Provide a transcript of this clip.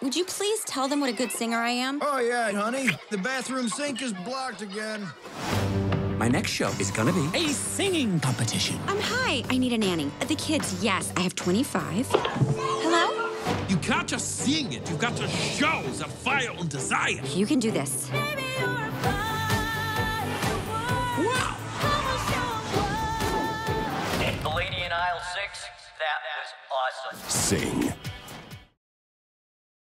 Would you please tell them what a good singer I am? Oh, yeah, honey. The bathroom sink is blocked again. My next show is gonna be a singing competition. Um, hi. I need a nanny. The kids, yes. I have 25. Hello? You can't just sing it. You've got to show the fire and desire. You can do this. Wow. The lady in aisle six, that was awesome. Sing.